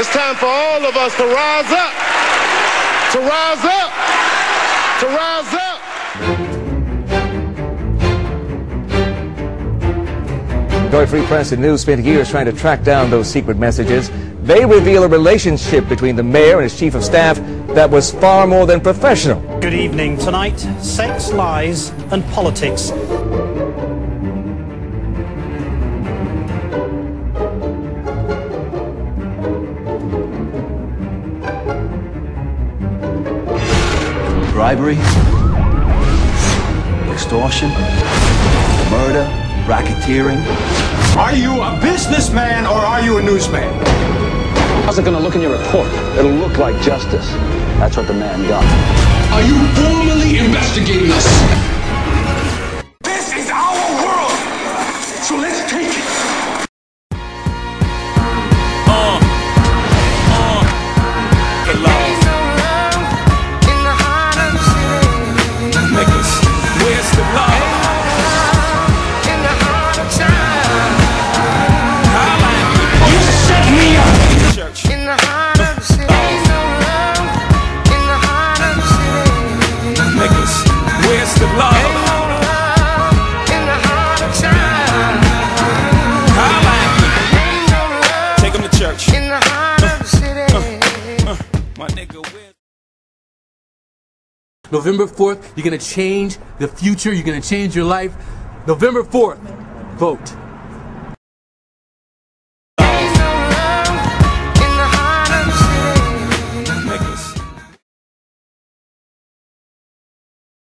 It's time for all of us to rise up, to rise up, to rise up. Joy Free Press and News spent years trying to track down those secret messages. They reveal a relationship between the mayor and his chief of staff that was far more than professional. Good evening. Tonight, sex, lies, and politics. Bribery, extortion, murder, racketeering. Are you a businessman or are you a newsman? How's it going to look in your report? It'll look like justice. That's what the man got. Are you formally investigating Take 'em to church. My nigga, where's November 4th, you're going to change the future. You're going to change your life. November 4th, vote.